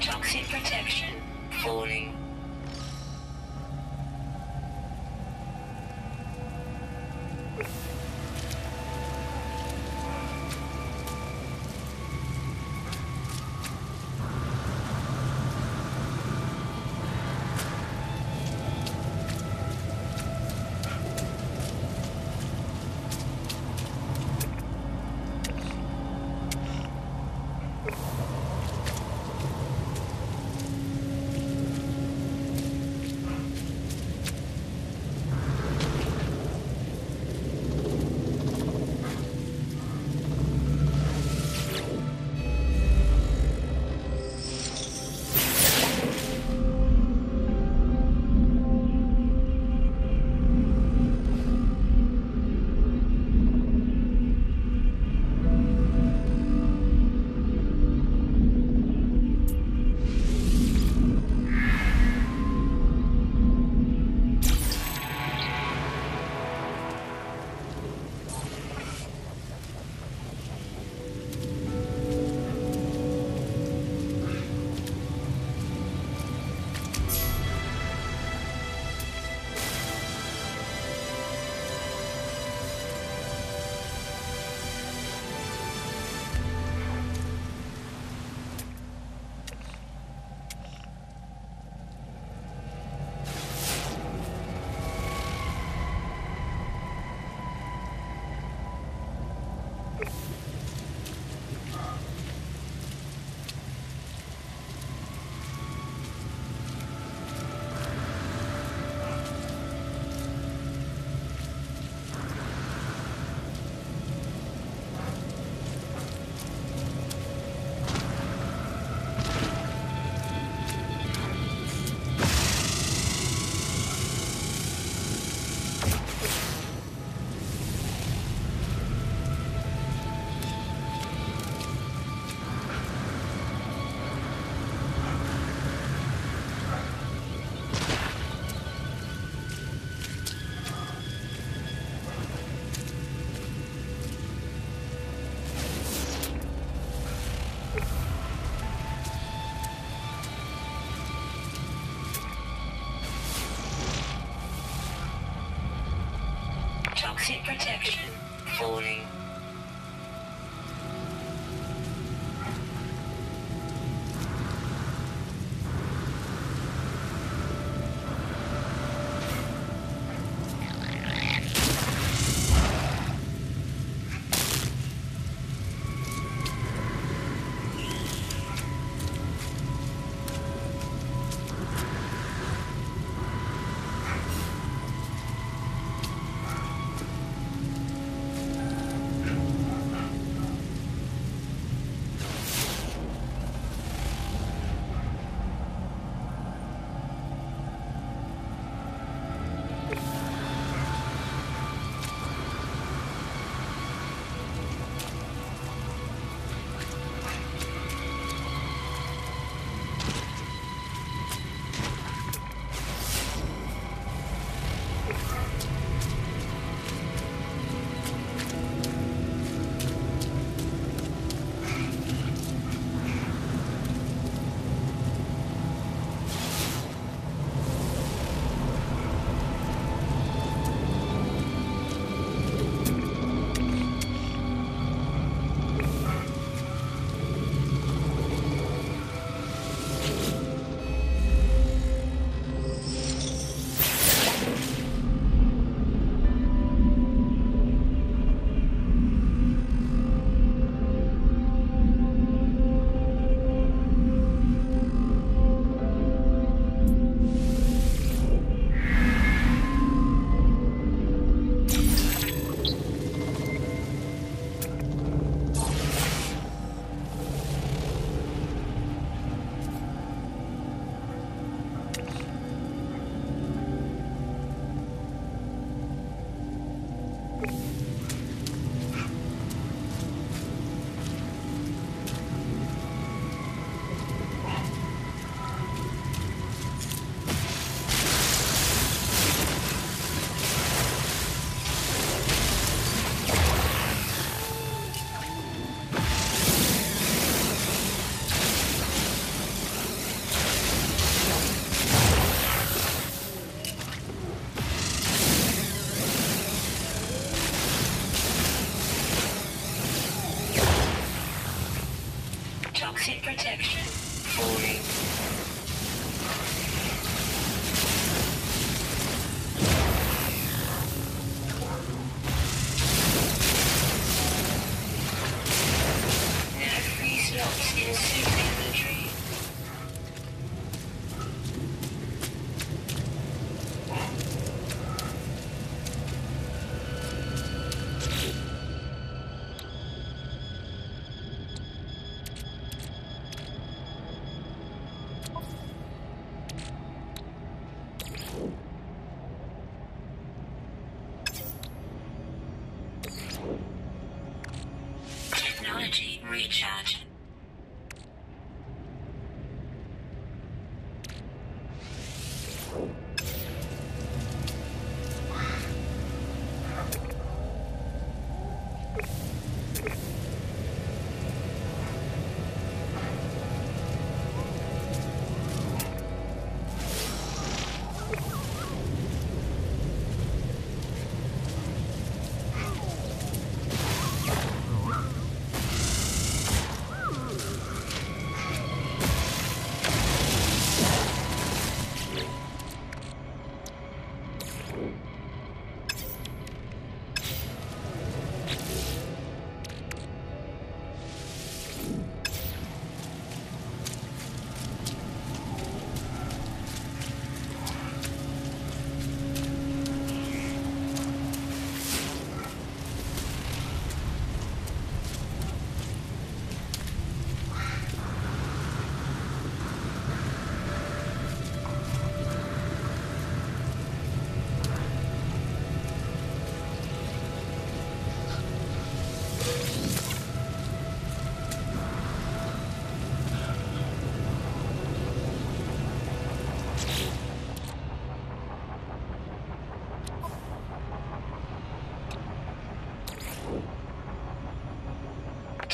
Toxic protection. Falling. Protection falling.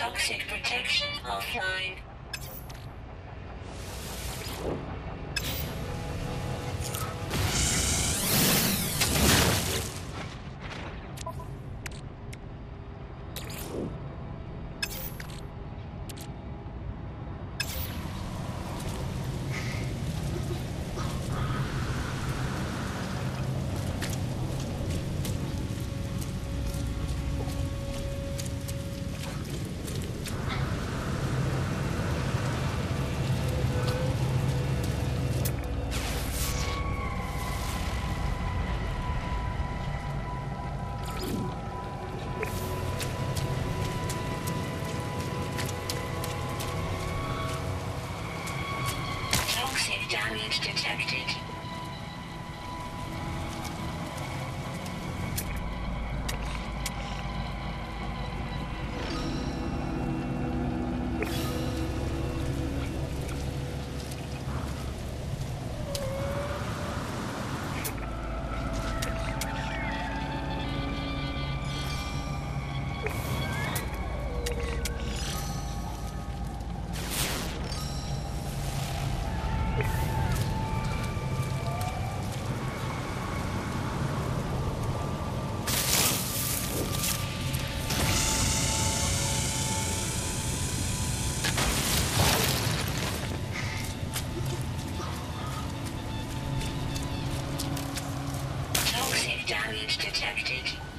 Toxic protection offline. Detected. Damage detected.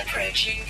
Approaching.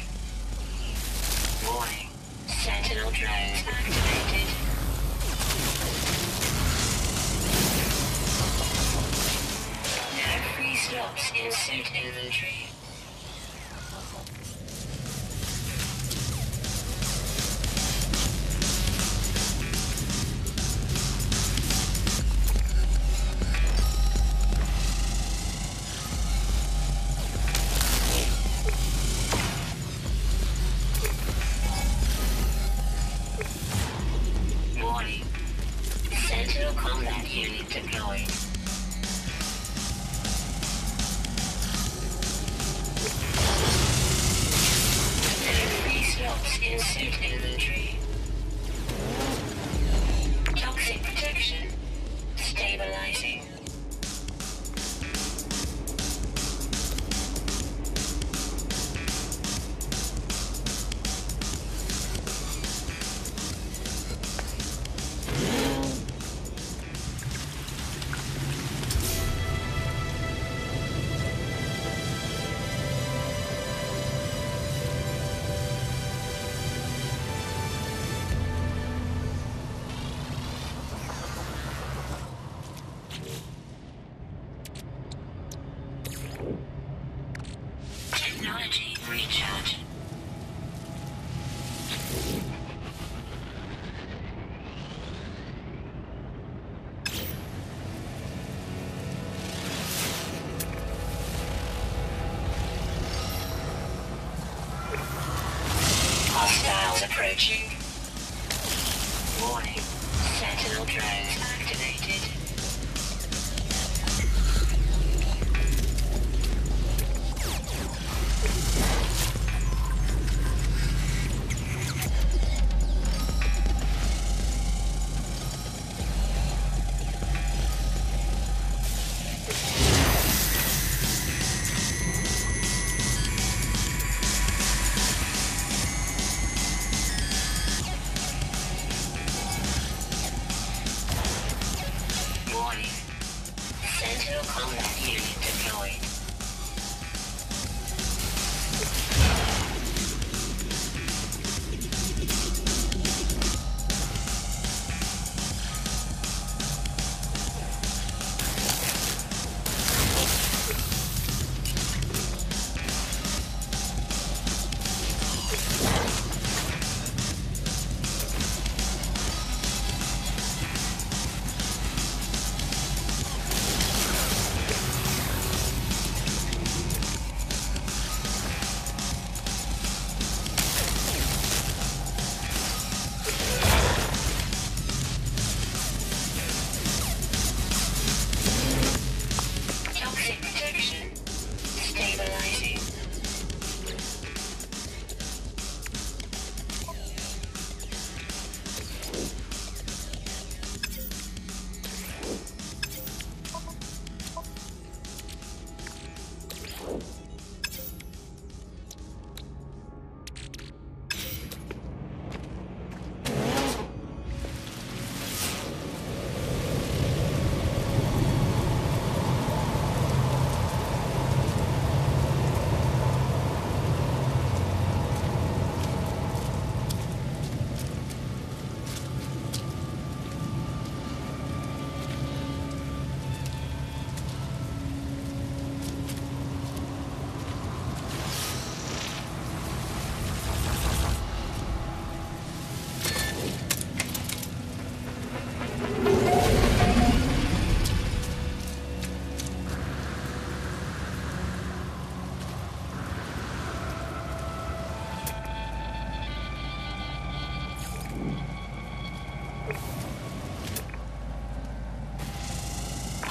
Sentinel combat unit deployed.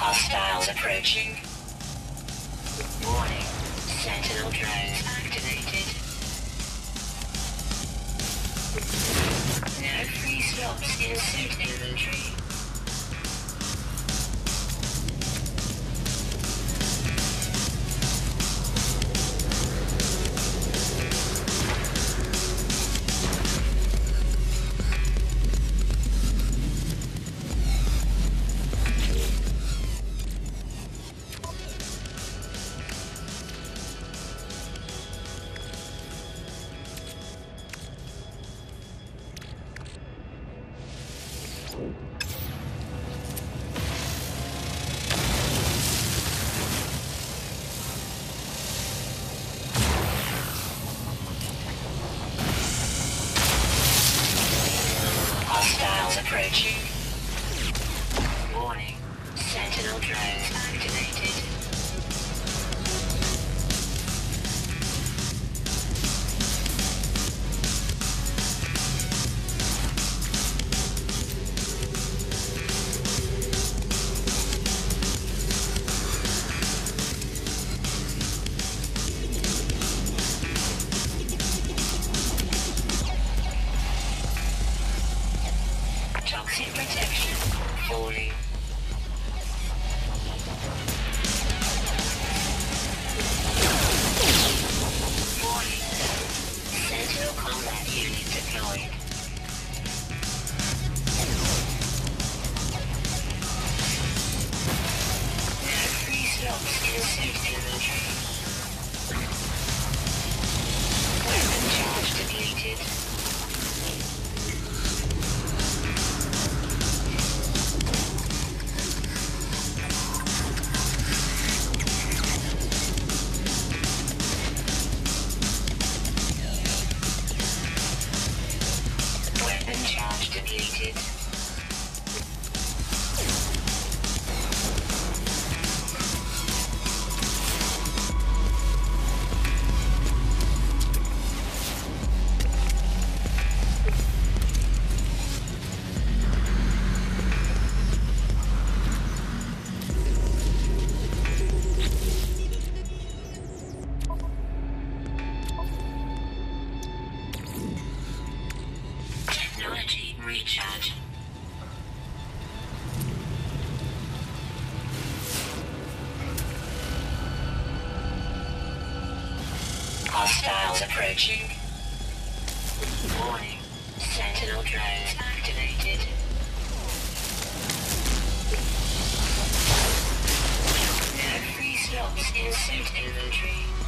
Hostiles approaching. Warning. Sentinel drones activated. No free slots in suit inventory. Sentinel free slots in suit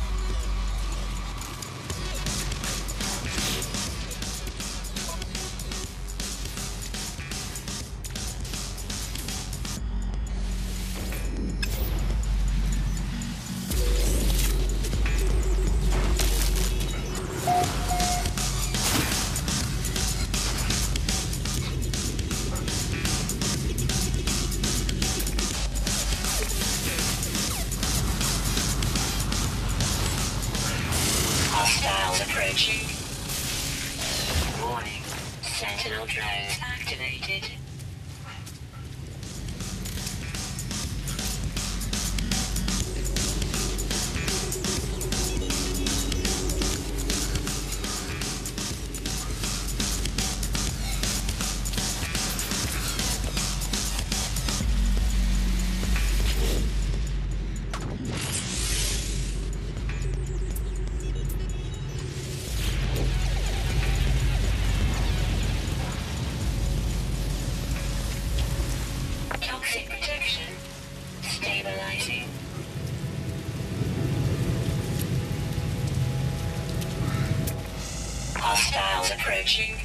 Hostiles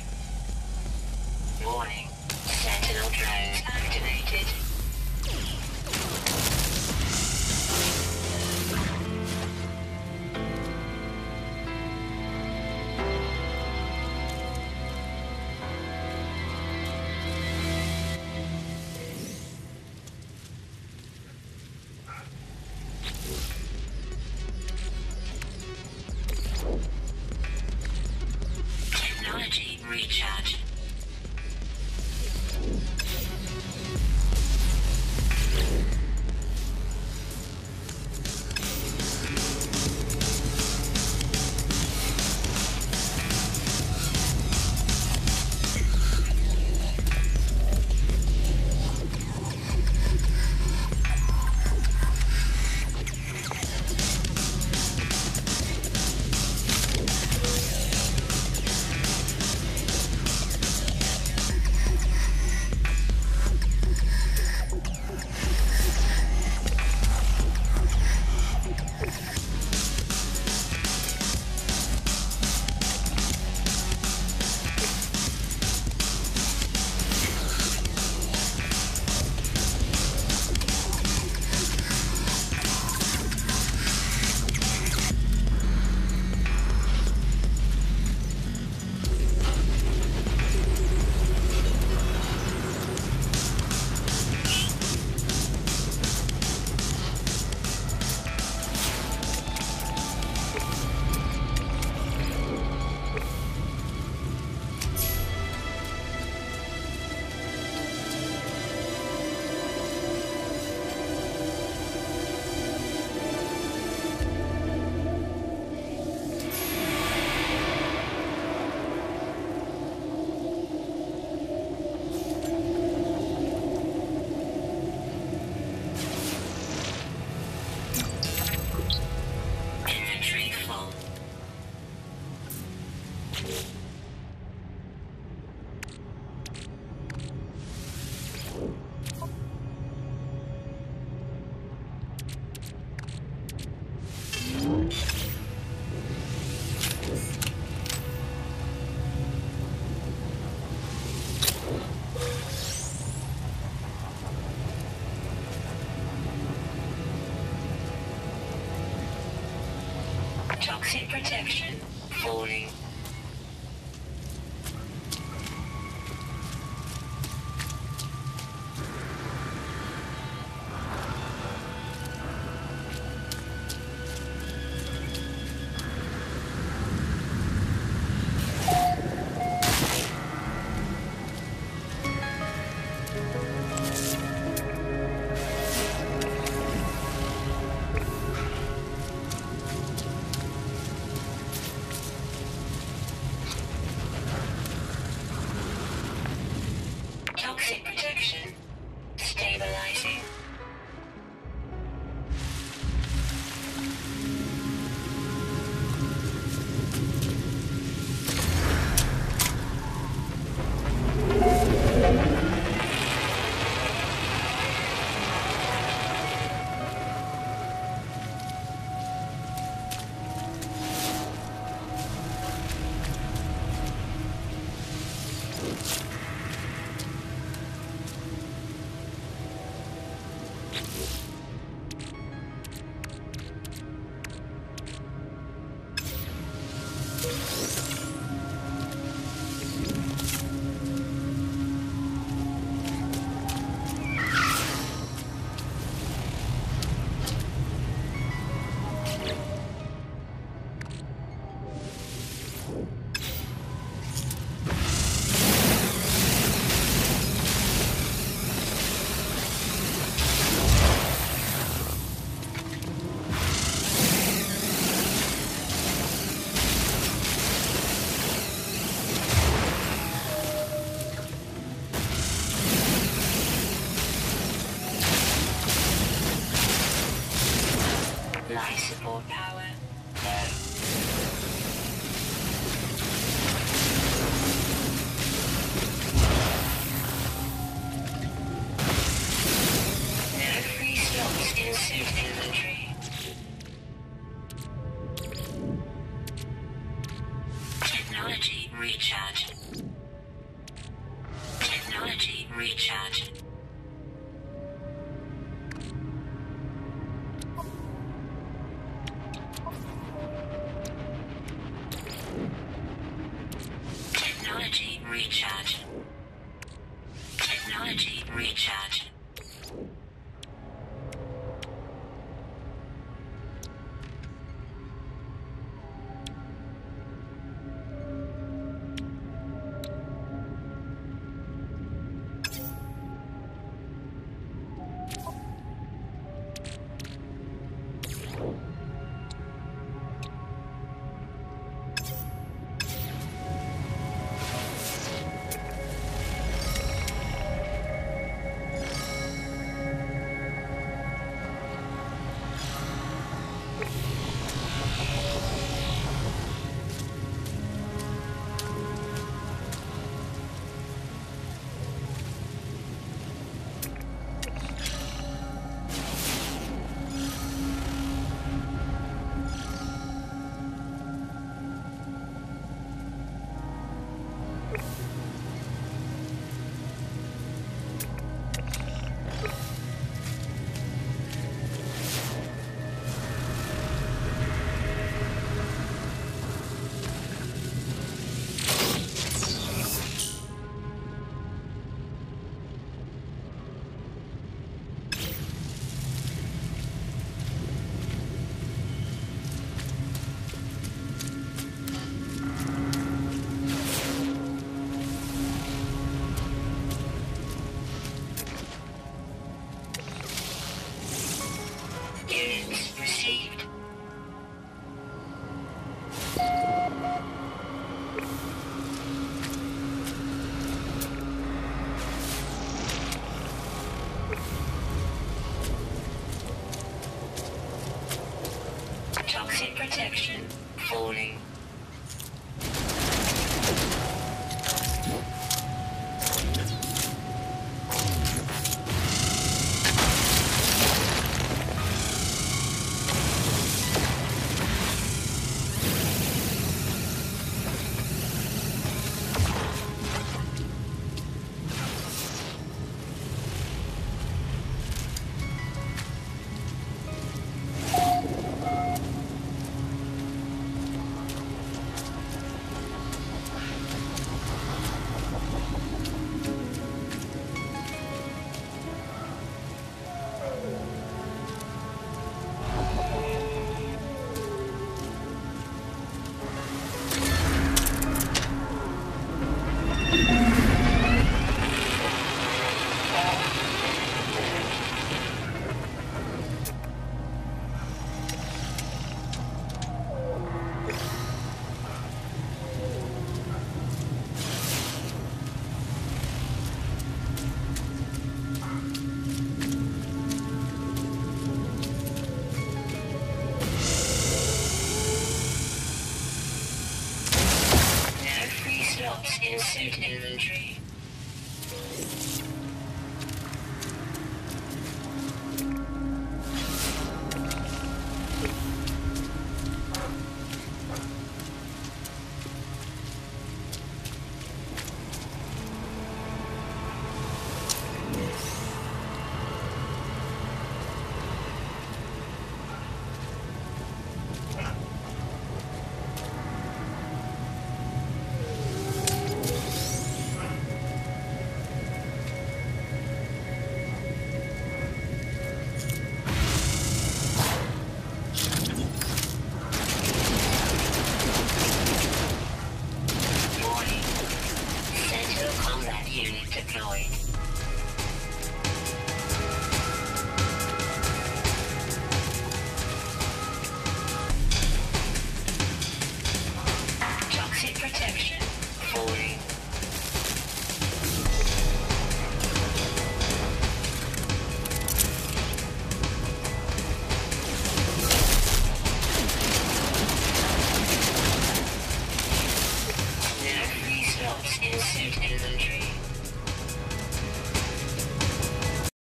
Protection. Falling.